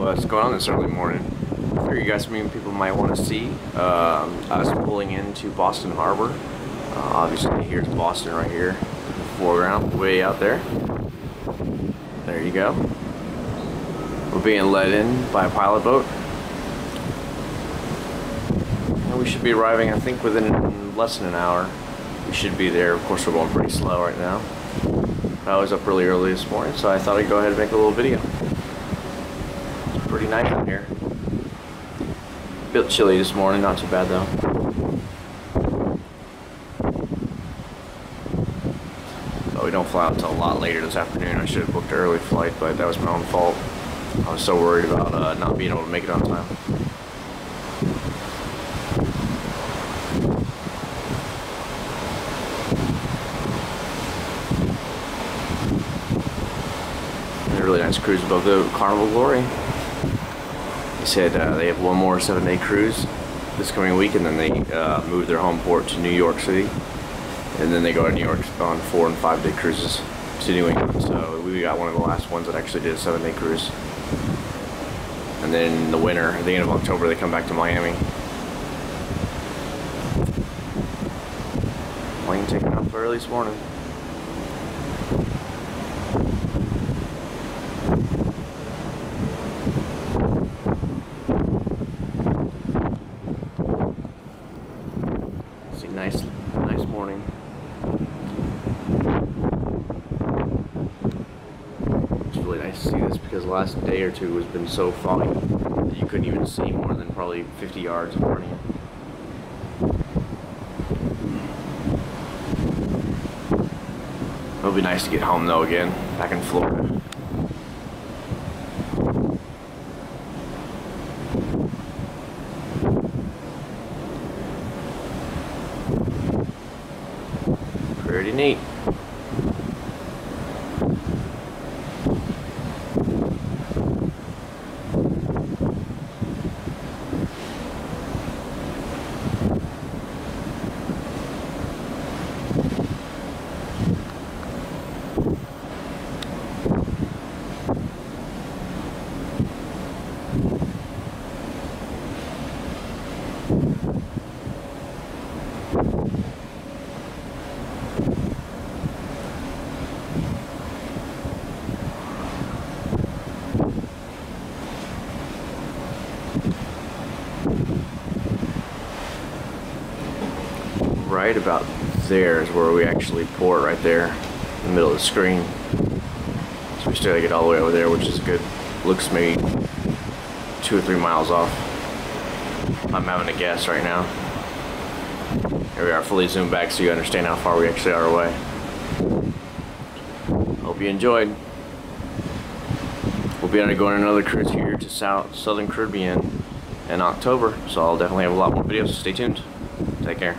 what's going on this early morning. Here you guys some people might want to see um, us pulling into Boston Harbor. Uh, obviously here's Boston right here in the foreground, way out there. There you go. We're being led in by a pilot boat. And we should be arriving, I think, within less than an hour. We should be there. Of course, we're going pretty slow right now. I was up really early this morning, so I thought I'd go ahead and make a little video. Pretty nice out here. A Bit chilly this morning, not too bad though. We don't fly out until a lot later this afternoon. I should have booked an early flight, but that was my own fault. I was so worried about uh, not being able to make it on time. A really nice cruise above the Carnival Glory. Said uh, they have one more seven-day cruise this coming week, and then they uh, move their home port to New York City, and then they go to New York on four and five-day cruises to New England. So we got one of the last ones that actually did a seven-day cruise. And then in the winter, at the end of October, they come back to Miami. Plane taking off early this morning. See, nice, nice morning. It's really nice to see this because the last day or two has been so foggy that you couldn't even see more than probably 50 yards in front of you. It'll be nice to get home though again, back in Florida. Pretty neat. Right about there is where we actually port right there in the middle of the screen. So we still gotta get all the way over there, which is good. Looks maybe two or three miles off. I'm having a guess right now. Here we are, fully zoomed back so you understand how far we actually are away. Hope you enjoyed. We'll be undergoing another cruise here to South Southern Caribbean in October, so I'll definitely have a lot more videos, so stay tuned. Take care.